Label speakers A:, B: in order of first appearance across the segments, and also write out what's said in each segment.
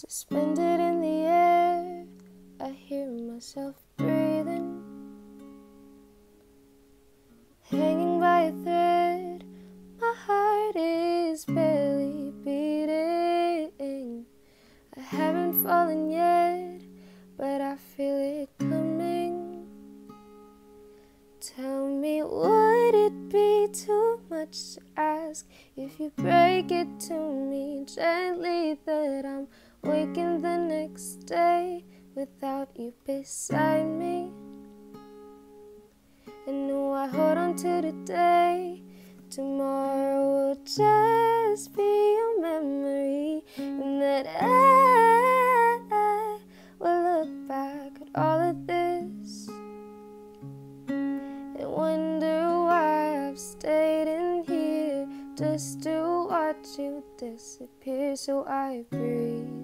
A: Suspended in the air, I hear myself breathing. Hanging by a thread, my heart is barely beating. I haven't fallen yet, but I feel it coming. Tell me, would it be too much to ask if you break it to me gently that I'm? Waking the next day without you beside me. And no, I hold on to today. Tomorrow will just be a memory, and that I, I will look back at all of this and wonder why I've stayed in here just to watch you disappear. So I breathe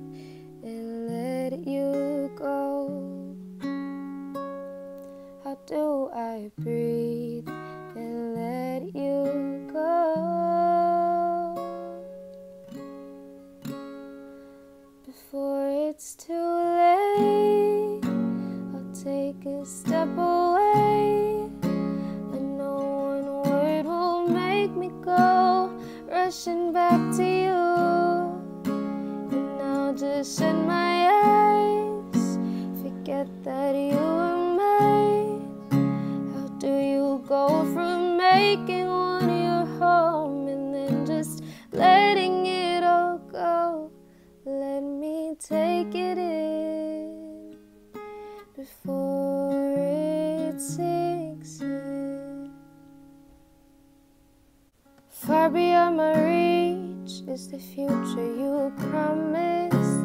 A: go rushing back to you And now just shut my eyes, forget that you were mine. How do you go from making one your home and then just letting it all go? Let me take it in before it sinks Far beyond my reach is the future you promised.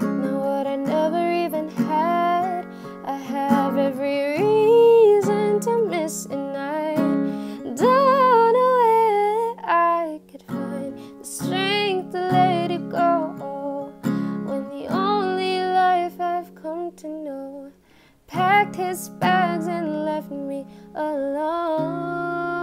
A: Now, what I never even had, I have every reason to miss, and I don't know where I could find the strength to let it go. When the only life I've come to know packed his bags and left me alone.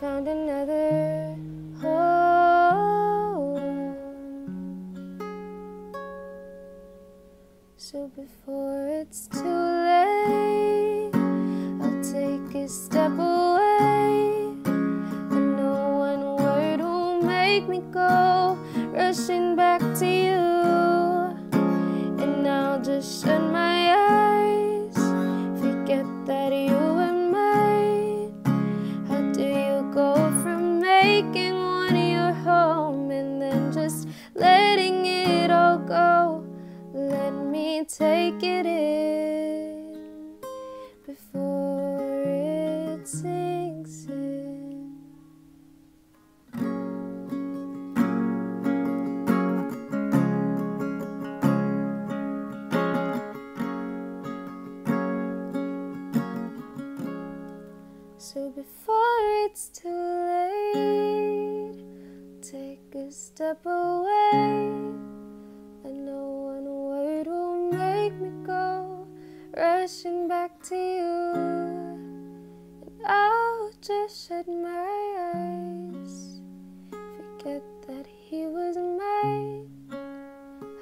A: Found another home. So before it's too late, I'll take a step away. And no one word will make me go rushing back to you. And I'll just Me take it in before it sinks in. So before it's too late, take a step away. Rushing back to you, and I'll just shut my eyes, forget that he was mine.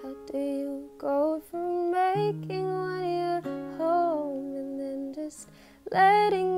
A: How do you go from making one your home and then just letting